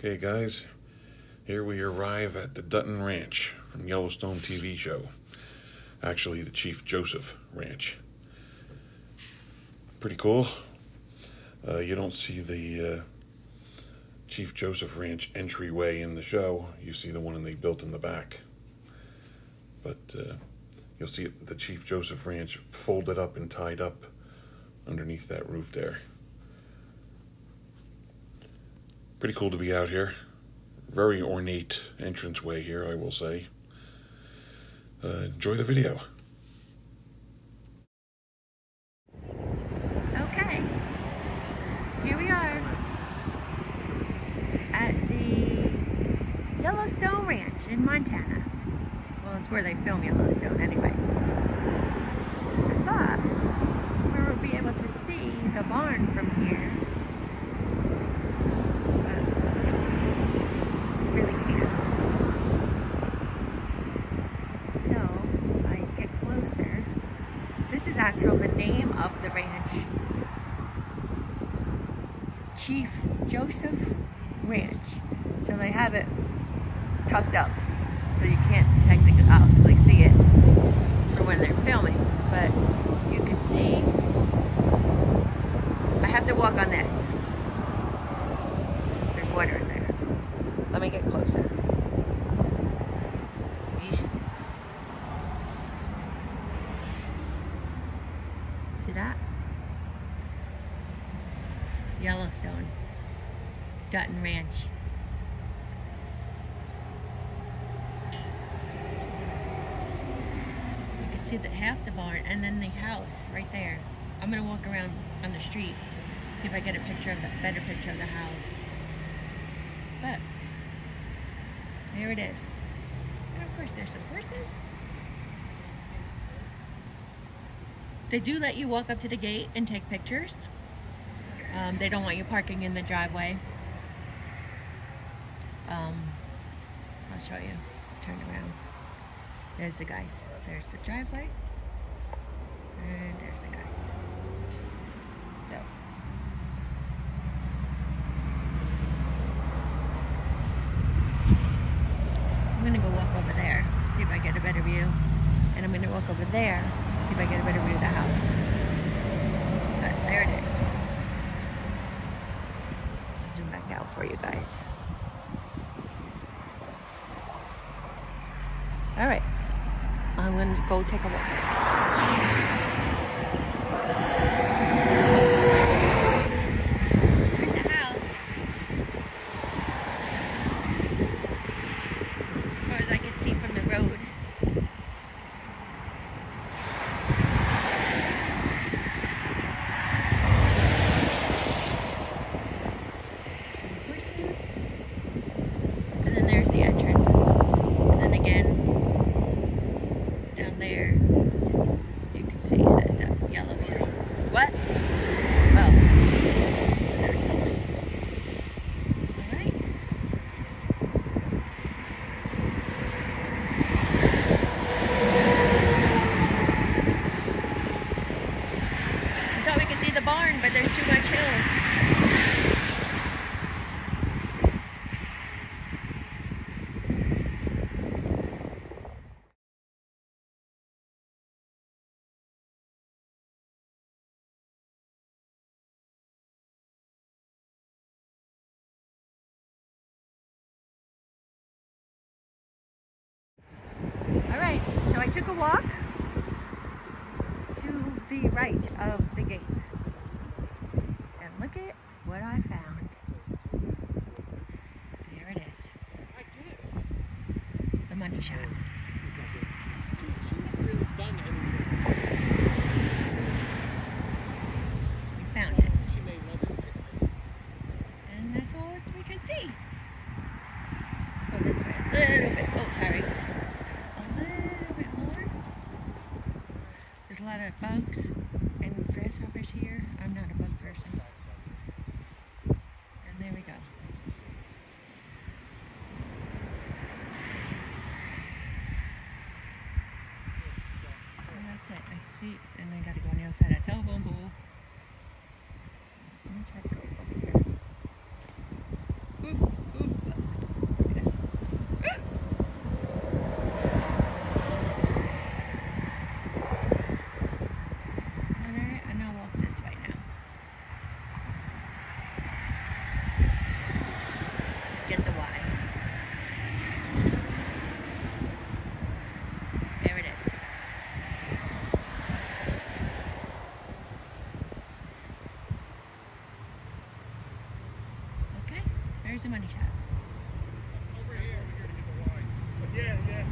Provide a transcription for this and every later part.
Okay, guys, here we arrive at the Dutton Ranch from Yellowstone TV show. Actually, the Chief Joseph Ranch. Pretty cool. Uh, you don't see the uh, Chief Joseph Ranch entryway in the show. You see the one they built in the back. But uh, you'll see the Chief Joseph Ranch folded up and tied up underneath that roof there. Pretty cool to be out here. Very ornate entranceway here, I will say. Uh, enjoy the video. Okay, here we are at the Yellowstone Ranch in Montana. Well, it's where they film Yellowstone anyway. I thought we would be able to see the barn from here. But really. So, if I get closer, this is actually the name of the ranch. Chief Joseph Ranch. So they have it tucked up. So you can't technically uh, obviously see it for when they're filming. But you can see I have to walk on this. There's water in there. Let me get closer. Yeesh. See that? Yellowstone. Dutton Ranch. You can see the half the barn and then the house right there. I'm gonna walk around on the street, see if I get a picture of the better picture of the house. But here it is. And of course there's some horses. They do let you walk up to the gate and take pictures. Um, they don't want you parking in the driveway. Um, I'll show you. Turn around. There's the guys. There's the driveway. And there's the guys. So. I'm gonna go walk over there, see if I get a better view. And I'm gonna walk over there, see if I get a better view of the house. But there it is. Zoom back out for you guys. All right, I'm gonna go take a walk. There's the house. As far as I can see from the road. Some horses. And then there's the entrance. And then again, down there, you can see that uh, Yellowstone. What? Oh. There it is. Alright. I thought we could see the barn, but there's too much hills. All right, so I took a walk to the right of the gate. And look at what I found. There it is. The money shot. We found it. And that's all we could see. Go this way a little bit. Oh, sorry. A little bit more. There's a lot of bugs and grasshoppers here. I'm not a bug person. And there we go. So that's it. I see, and I gotta go on the other side of that telephone pole. Let me try to go over here. Oop. There's the money shot. Over here, we're gonna get the wine. But yeah, yeah.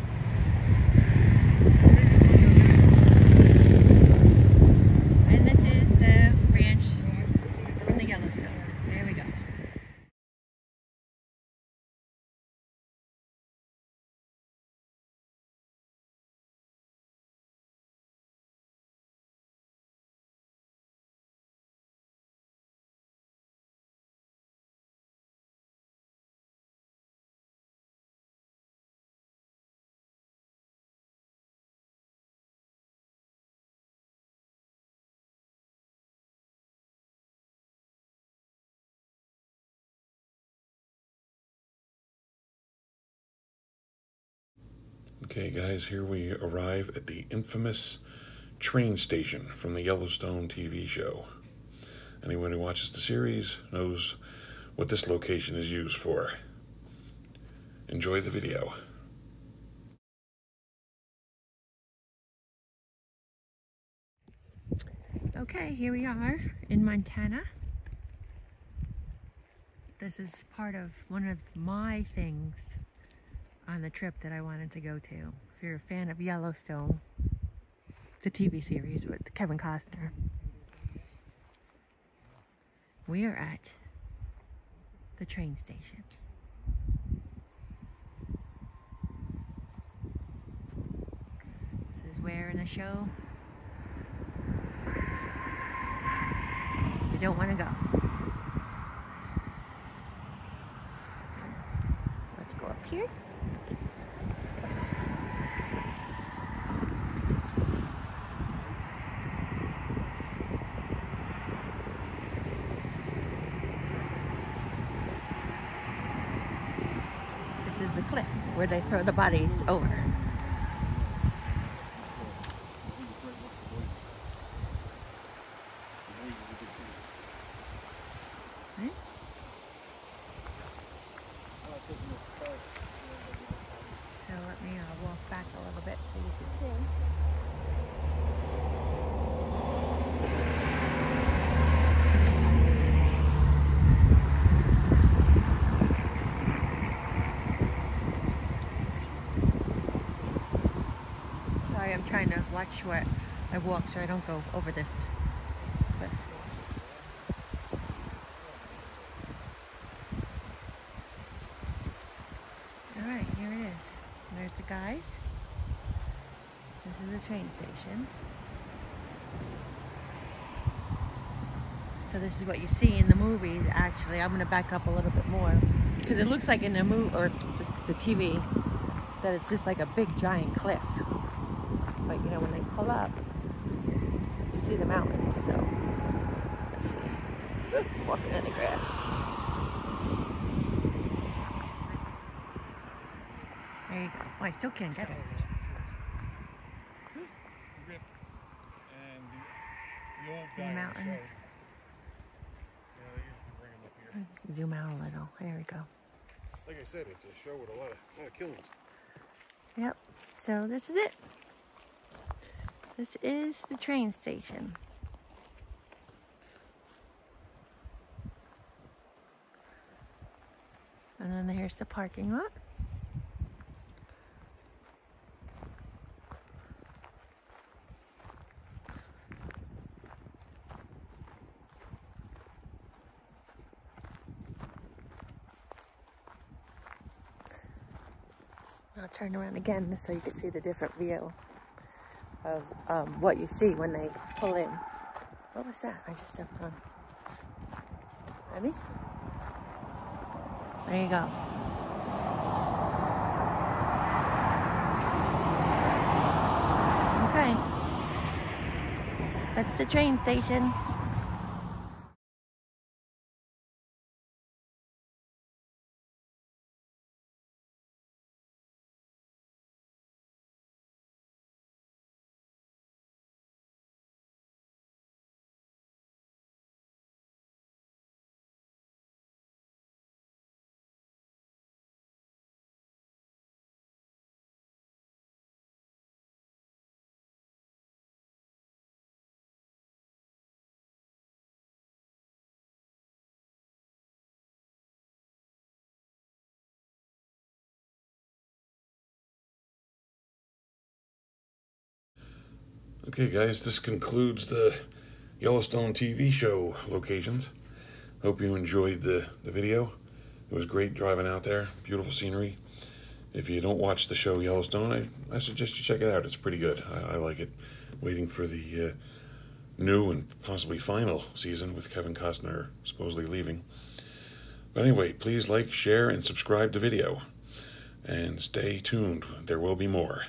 And this is the ranch from the Yellowstone. There we go. Okay, guys, here we arrive at the infamous train station from the Yellowstone TV show. Anyone who watches the series knows what this location is used for. Enjoy the video. Okay, here we are in Montana. This is part of one of my things on the trip that I wanted to go to. If you're a fan of Yellowstone, the TV series with Kevin Costner, we are at the train station. This is where in the show you don't want to go. So, let's go up here. This is the cliff where they throw the bodies over. Right? So let me uh, walk back a little bit so you can see. Sorry, I'm trying to watch what I walk so I don't go over this cliff. All right, here it is. There's the guys. This is a train station. So this is what you see in the movies. Actually, I'm gonna back up a little bit more because it looks like in the movie or just the TV that it's just like a big giant cliff. But you know, when they pull up, you see the mountains. So let's see. Walking in the grass. There you go. Oh, I still can't get it. The, the old The guy on the mountain. show. Yeah, they usually bring him up here. Zoom out a little. There we go. Like I said, it's a show with a lot of, lot of killings. Yep. So this is it. This is the train station. And then here's the parking lot. I'll turn around again so you can see the different view of um, what you see when they pull in. What was that? I just stepped on. Ready? There you go. Okay. That's the train station. Okay, guys, this concludes the Yellowstone TV show locations. Hope you enjoyed the, the video. It was great driving out there. Beautiful scenery. If you don't watch the show Yellowstone, I, I suggest you check it out. It's pretty good. I, I like it. Waiting for the uh, new and possibly final season with Kevin Costner supposedly leaving. But anyway, please like, share, and subscribe to video. And stay tuned. There will be more.